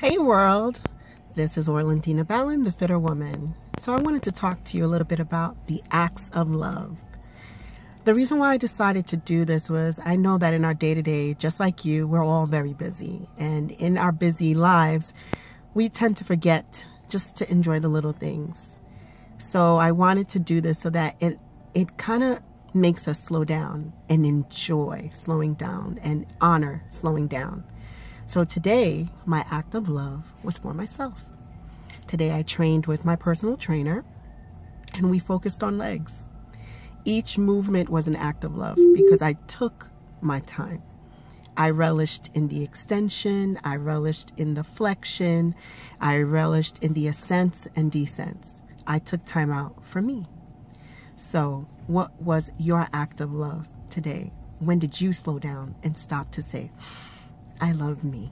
Hey world, this is Orlandina Ballin, the Fitter Woman. So I wanted to talk to you a little bit about the acts of love. The reason why I decided to do this was I know that in our day-to-day, -day, just like you, we're all very busy. And in our busy lives, we tend to forget just to enjoy the little things. So I wanted to do this so that it, it kind of makes us slow down and enjoy slowing down and honor slowing down. So today, my act of love was for myself. Today I trained with my personal trainer and we focused on legs. Each movement was an act of love because I took my time. I relished in the extension, I relished in the flexion, I relished in the ascents and descents. I took time out for me. So what was your act of love today? When did you slow down and stop to say, I love me.